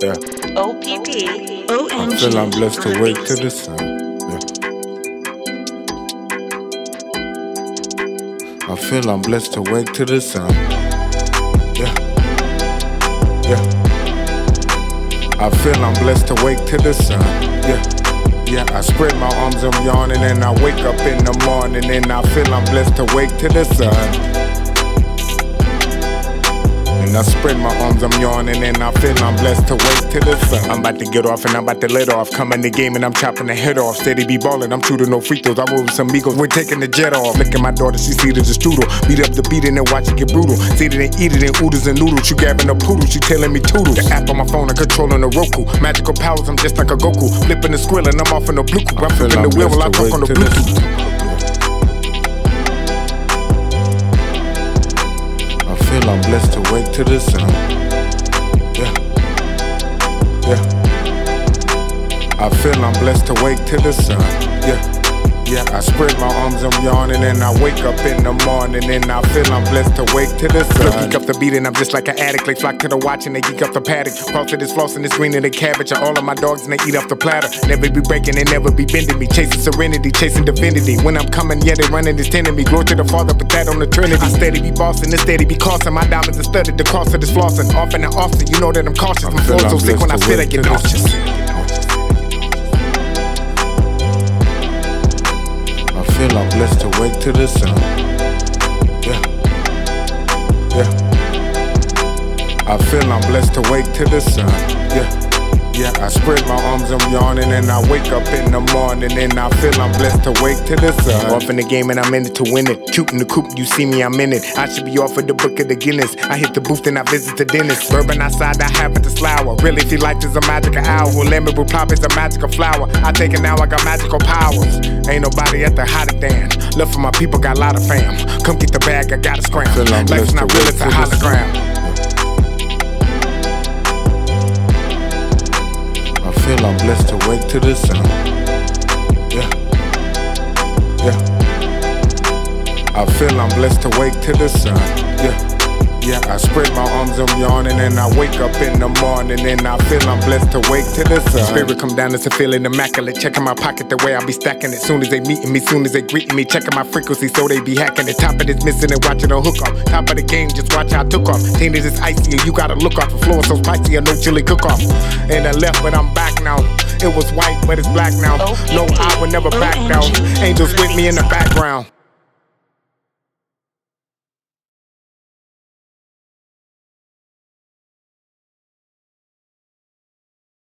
Yeah. OPP. I feel I'm blessed to wake to the sun. Yeah. I feel I'm blessed to wake to the sun. Yeah. Yeah. I feel I'm blessed to wake to the sun. Yeah. Yeah, I spread my arms, I'm yawning, and I wake up in the morning, and I feel I'm blessed to wake to the sun. I spread my arms, I'm yawning, and I feel I'm blessed to wake to the sun. I'm about to get off, and I'm about to let off. Come in the game, and I'm chopping the head off. Steady be ballin', I'm shooting no free throws. I roll with some Migos, we're taking the jet off. Look at my daughter, she see the strudel. Beat up the beat and then watch it get brutal. See it and eat it in oodles and noodles. You grabbing a poodle, she telling me toodles. The app on my phone, I'm controlling the Roku. Magical powers, I'm just like a Goku. Flipping the squill, and I'm off in the blue. I'm flipping the wheel while I talk on the Bluetooth. Feel I'm blessed to wake to the sun. Yeah. Yeah. I feel I'm blessed to wake to the sun. Yeah. Yeah, I spread my arms, I'm yawning, and I wake up in the morning, and I feel I'm blessed to wake to the sun. Geek up the beat, and I'm just like an addict. They flock to the watch, and they geek up the paddock. Cross to this floss, and this green and the cabbage. Are all of my dogs, and they eat off the platter. Never be breaking, and never be bending me. Chasing serenity, chasing divinity. When I'm coming, yeah, they running, this tending me. Glory to the Father, put that on the Trinity. I steady be bossing, this steady be costing. My diamonds are studded, the cross of this flossing. Off and off, so you know that I'm cautious. My flow so sick when I spit, I get nauseous. Feel I'm blessed to wake to the sun. Yeah. Yeah. I feel I'm blessed to wake to the sun. Yeah. Yeah, I spread my arms, I'm yawning, and I wake up in the morning, and I feel I'm blessed to wake to the sun. Off in the game, and I'm in it to win it. Shooting the coop, you see me, I'm in it. I should be off of the book of the Guinness. I hit the booth, and I visit the dentist. Bourbon outside, I have it to flower. Really feel like there's a magical hour. Lemon with pop is a magical flower. I take it now, I got magical powers. Ain't nobody at the hotter than. Love for my people, got a lot of fam. Come get the bag, I gotta scram. Life's not real, it's a hologram. Feel I'm blessed to wake to the sun. Yeah. Yeah. I feel I'm blessed to wake to the sun. Yeah. Yeah, I spread my arms, I'm yawning, and I wake up in the morning, and I feel I'm blessed to wake to the sun. Spirit come down, it's a feeling immaculate. Checking my pocket the way I be stacking it. Soon as they meeting me, soon as they greeting me, checking my frequency so they be hacking it. Top of this missing and watching a hook off. Top of the game, just watch how I took off. Tainted is icy, and you gotta look off. The floor so spicy, I no chili cook off. And I left, but I'm back now. It was white, but it's black now. Oh. No, I would never back down. Angels with me in the background.